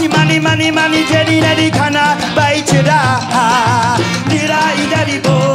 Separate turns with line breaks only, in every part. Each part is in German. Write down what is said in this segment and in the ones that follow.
money, money, money, money, teddy daddy kana bite you da. Dida i daddy boy.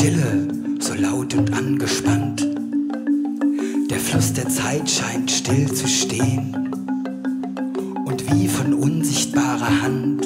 Stille, so laut und angespannt. Der Fluss der Zeit scheint still zu stehen und wie von unsichtbarer Hand